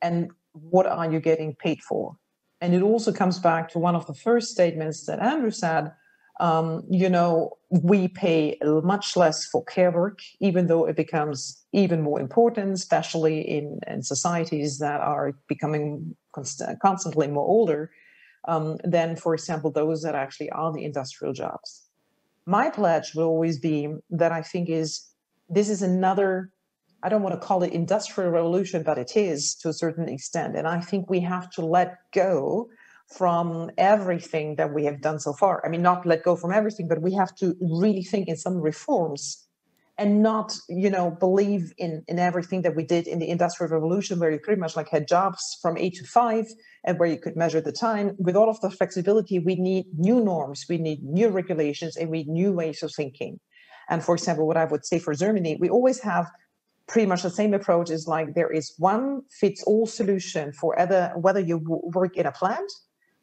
and what are you getting paid for? And it also comes back to one of the first statements that Andrew said. Um, you know, we pay much less for care work, even though it becomes even more important, especially in, in societies that are becoming const- constantly more older um, than, for example, those that actually are the industrial jobs. My pledge will always be that I think is this is another I don't want to call it industrial revolution, but it is to a certain extent. And I think we have to let go from everything that we have done so far. I mean, not let go from everything, but we have to really think in some reforms and not, you know, believe in, in everything that we did in the industrial revolution, where you pretty much like had jobs from eight to five and where you could measure the time. With all of the flexibility, we need new norms, we need new regulations, and we need new ways of thinking. And for example, what I would say for Germany, we always have pretty much the same approach is like there is one fits all solution for either whether you work in a plant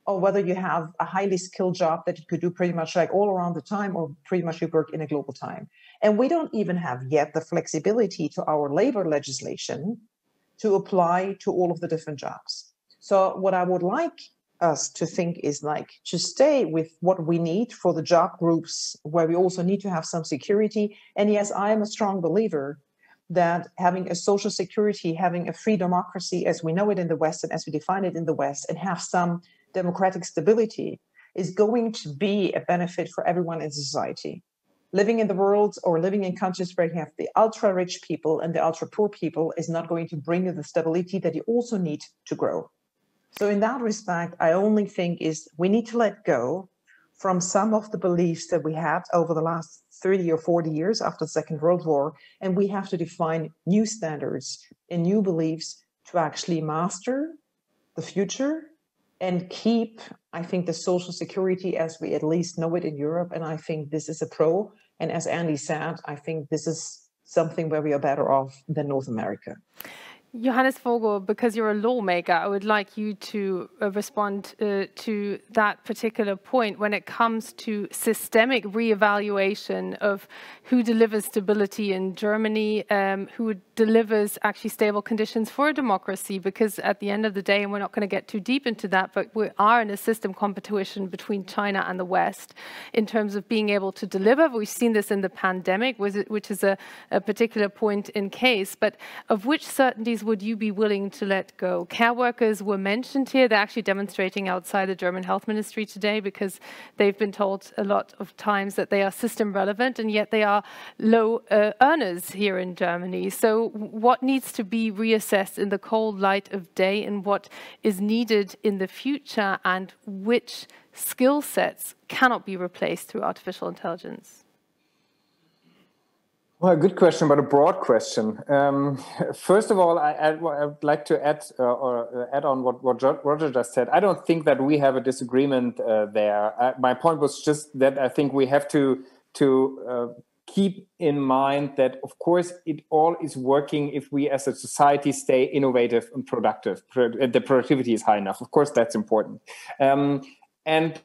or whether you have a highly skilled job that you could do pretty much like all around the time or pretty much you work in a global time. And we don't even have yet the flexibility to our labor legislation to apply to all of the different jobs. So what i would like us to think is like to stay with what we need for the job groups where we also need to have some security. And yes i am a strong believer that having a social security, having a free democracy as we know it in the West and as we define it in the West, and have some democratic stability is going to be a benefit for everyone in society. Living in the world or living in countries where you have the ultra rich people and the ultra poor people is not going to bring you the stability that you also need to grow. So, in that respect, I only think is we need to let go from some of the beliefs that we had over the last 30 or 40 years after the Second World War. And we have to define new standards and new beliefs to actually master the future and keep, I think, the social security as we at least know it in Europe. And I think this is a pro. And as Andy said, I think this is something where we are better off than North America. Johannes Vogel, because you're a lawmaker, I would like you to uh, respond uh, to that particular point when it comes to systemic reevaluation of who delivers stability in Germany, um, who delivers actually stable conditions for a democracy. Because at the end of the day, and we're not going to get too deep into that, but we are in a system competition between China and the West in terms of being able to deliver. We've seen this in the pandemic, which is a, a particular point in case, but of which certainties would you be willing to let go? Care workers were mentioned here. They're actually demonstrating outside the German health ministry today because they've been told a lot of times that they are system relevant and yet they are low uh, earners here in Germany. So, what needs to be reassessed in the cold light of day and what is needed in the future and which skill sets cannot be replaced through artificial intelligence? Well, good question, but a broad question. Um, first of all, I, I, would like to add uh, or uh, add on what, what Roger just said. I don't think that we have a disagreement uh, there. Uh, my point was just that I think we have to to uh, keep in mind that, of course, it all is working if we as a society stay innovative and productive. The productivity is high enough. Of course, that's important. Um, and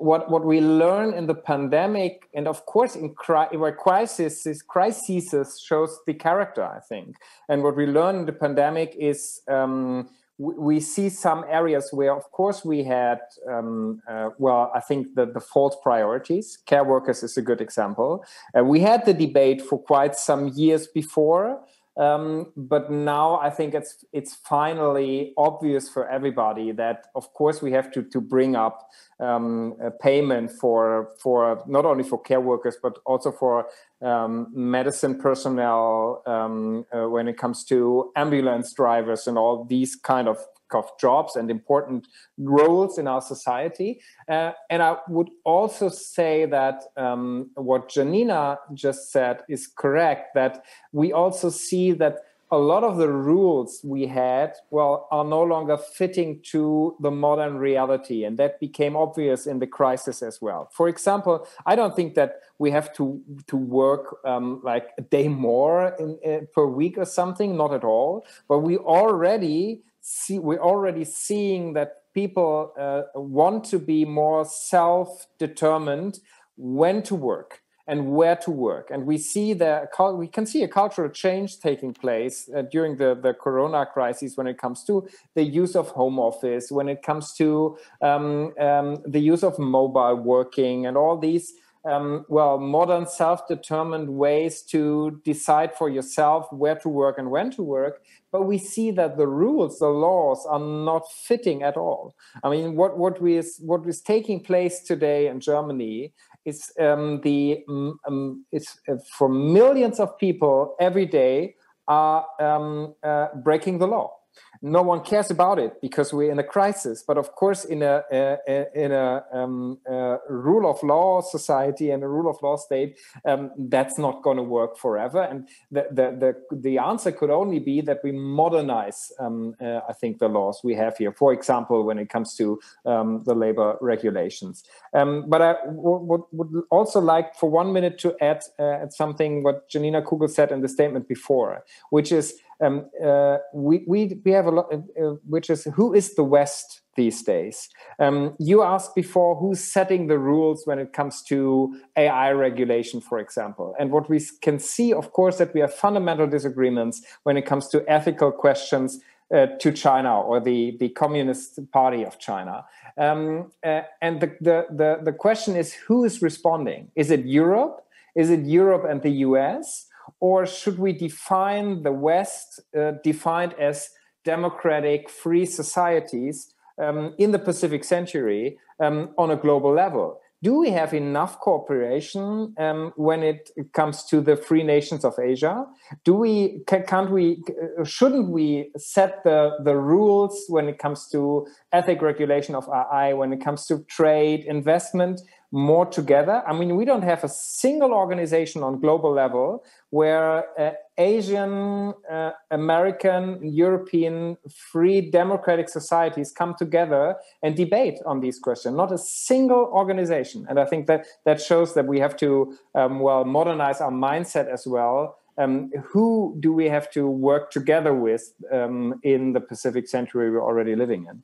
what what we learn in the pandemic, and of course in cri- where crisis crises shows the character, I think. And what we learn in the pandemic is. Um, we see some areas where, of course, we had, um, uh, well, I think the, the false priorities. Care workers is a good example. Uh, we had the debate for quite some years before um, but now I think it's it's finally obvious for everybody that of course we have to to bring up um, payment for for not only for care workers but also for um, medicine personnel um, uh, when it comes to ambulance drivers and all these kind of of jobs and important roles in our society. Uh, and I would also say that um, what Janina just said is correct, that we also see that a lot of the rules we had well are no longer fitting to the modern reality and that became obvious in the crisis as well for example i don't think that we have to to work um, like a day more in, uh, per week or something not at all but we already see we're already seeing that people uh, want to be more self-determined when to work and where to work. And we see that we can see a cultural change taking place uh, during the, the corona crisis when it comes to the use of home office when it comes to um, um, the use of mobile working and all these um, well, modern self determined ways to decide for yourself where to work and when to work. But we see that the rules, the laws are not fitting at all. I mean, what, what, is, what is taking place today in Germany is um, the um, um it's uh, for millions of people every day are um, uh, breaking the law no one cares about it because we're in a crisis. But of course, in a, a in a, um, a, rule of law society and a rule of law state, um, that's not going to work forever. And the, the, the the answer could only be that we modernize. Um, uh, I think the laws we have here. For example, when it comes to um, the labor regulations. Um, but I would also like for one minute to add, uh, something what Janina Kugel said in the statement before, which is um, uh, we, we, we have a lot, uh, uh, which is who is the West these days? Um, you asked before who's setting the rules when it comes to AI regulation, for example. And what we can see, of course, that we have fundamental disagreements when it comes to ethical questions uh, to China or the, the Communist Party of China. Um, uh, and the, the, the, the question is who is responding? Is it Europe? Is it Europe and the US? Or should we define the West uh, defined as democratic, free societies um, in the Pacific century um, on a global level? Do we have enough cooperation um, when it comes to the free nations of Asia? Do we can't we shouldn't we set the the rules when it comes to ethic regulation of AI, when it comes to trade, investment? More together. I mean, we don't have a single organization on global level where uh, Asian, uh, American, European free democratic societies come together and debate on these questions. Not a single organization, and I think that that shows that we have to um, well modernize our mindset as well. Um, who do we have to work together with um, in the Pacific century we're already living in?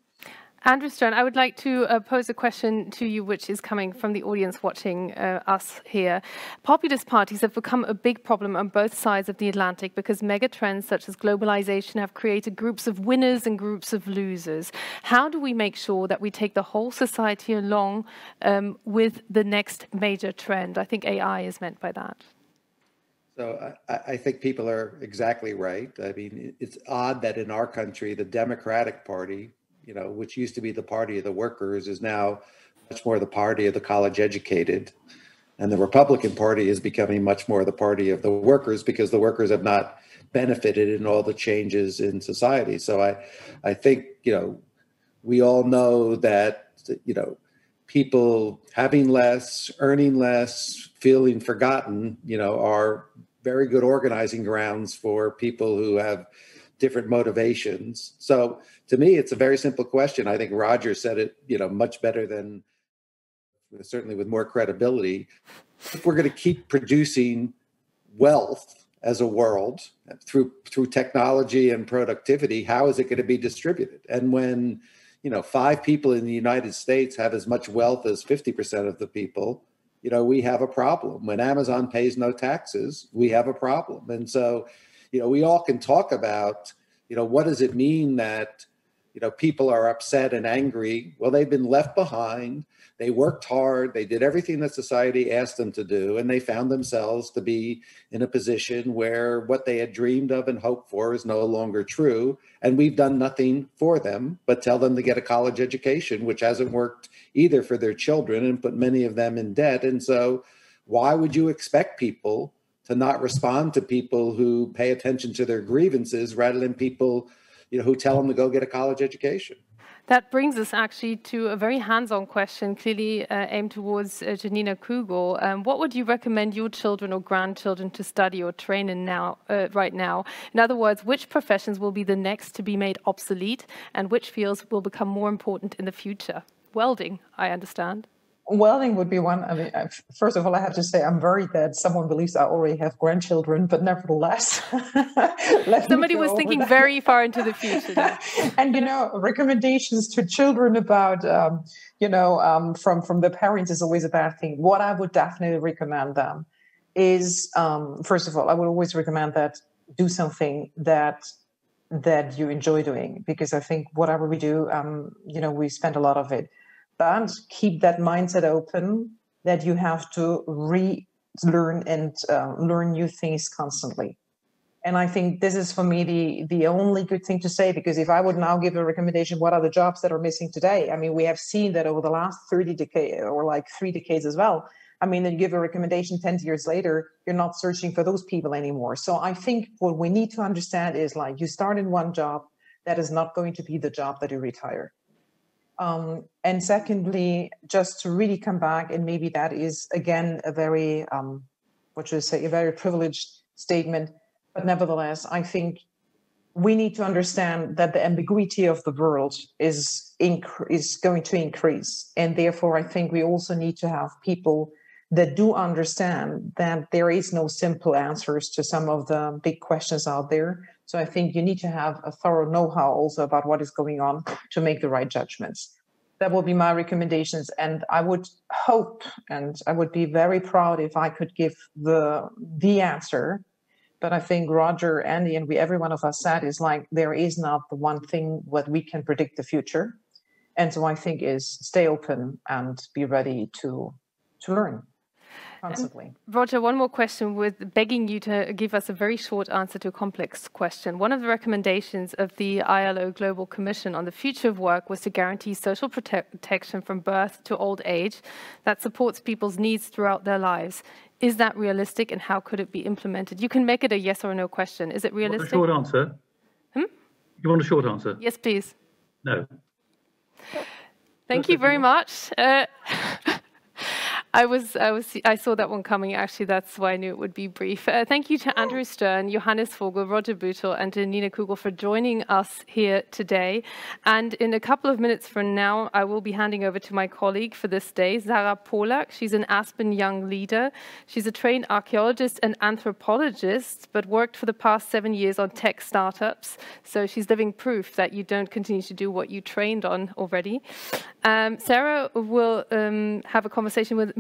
Andrew Stern, I would like to uh, pose a question to you, which is coming from the audience watching uh, us here. Populist parties have become a big problem on both sides of the Atlantic because mega trends such as globalization have created groups of winners and groups of losers. How do we make sure that we take the whole society along um, with the next major trend? I think AI is meant by that. So I, I, think people are exactly right. I mean, it's odd that in our country, the Democratic Party you know, which used to be the party of the workers, is now much more the party of the college educated. And the Republican Party is becoming much more the party of the workers because the workers have not benefited in all the changes in society. So I, I think, you know, we all know that, you know, people having less, earning less, feeling forgotten, you know, are very good organizing grounds for people who have different motivations. So to me, it's a very simple question. I think Roger said it, you know, much better than certainly with more credibility. If we're going to keep producing wealth as a world through through technology and productivity, how is it going to be distributed? And when you know five people in the United States have as much wealth as fifty percent of the people, you know we have a problem. When Amazon pays no taxes, we have a problem. And so, you know, we all can talk about you know what does it mean that you know people are upset and angry? Well they've been left behind. They worked hard. They did everything that society asked them to do and they found themselves to be in a position where what they had dreamed of and hoped for is no longer true and we've done nothing for them but tell them to get a college education which hasn't worked either for their children and put many of them in debt. And so why would you expect people to not respond to people who pay attention to their grievances rather than people you know, who tell them to go get a college education. That brings us actually to a very hands-on question, clearly uh, aimed towards uh, Janina Kugel. Um, what would you recommend your children or grandchildren to study or train in now, uh, right now? In other words, which professions will be the next to be made obsolete, and which fields will become more important in the future? Welding, I understand. Welding would be one. I mean, first of all, I have to say I'm worried that someone believes I already have grandchildren, but nevertheless, somebody was thinking that. very far into the future. and you know, recommendations to children about, um, you know, um, from from the parents is always a bad thing. What I would definitely recommend them is, um, first of all, I would always recommend that do something that that you enjoy doing because I think whatever we do, um, you know, we spend a lot of it but keep that mindset open that you have to relearn and uh, learn new things constantly. And I think this is for me the the only good thing to say because if I would now give a recommendation, what are the jobs that are missing today? I mean, we have seen that over the last 30 decades or like three decades as well. I mean, you give a recommendation 10 years later, you're not searching for those people anymore. So I think what we need to understand is like you start in one job, that is not going to be the job that you retire. Um, and secondly, just to really come back, and maybe that is again a very, um, what should I say, a very privileged statement, but nevertheless, I think we need to understand that the ambiguity of the world is inc- is going to increase, and therefore, I think we also need to have people that do understand that there is no simple answers to some of the big questions out there. So I think you need to have a thorough know-how also about what is going on to make the right judgments. That will be my recommendations. And I would hope and I would be very proud if I could give the the answer. But I think Roger, Andy, and we every one of us said is like there is not the one thing what we can predict the future. And so I think is stay open and be ready to to learn constantly. Roger, one more question with begging you to give us a very short answer to a complex question. One of the recommendations of the ILO Global Commission on the Future of Work was to guarantee social protection from birth to old age that supports people's needs throughout their lives. Is that realistic and how could it be implemented? You can make it a yes or no question. Is it realistic? You want a short answer? Hmm? You want a short answer? Yes, please. No. Thank you very much. Uh, I was, I was, I saw that one coming. Actually, that's why I knew it would be brief. Uh, thank you to Andrew Stern, Johannes Vogel, Roger Bootle, and Janina Kugel for joining us here today. And in a couple of minutes from now, I will be handing over to my colleague for this day, Zara Polak. She's an Aspen Young Leader. She's a trained archaeologist and anthropologist, but worked for the past seven years on tech startups. So she's living proof that you don't continue to do what you trained on already. Um, Sarah will um, have a conversation with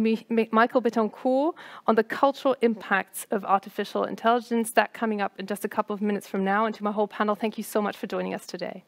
Michael Betancourt on the cultural impacts of artificial intelligence. That coming up in just a couple of minutes from now. And to my whole panel, thank you so much for joining us today.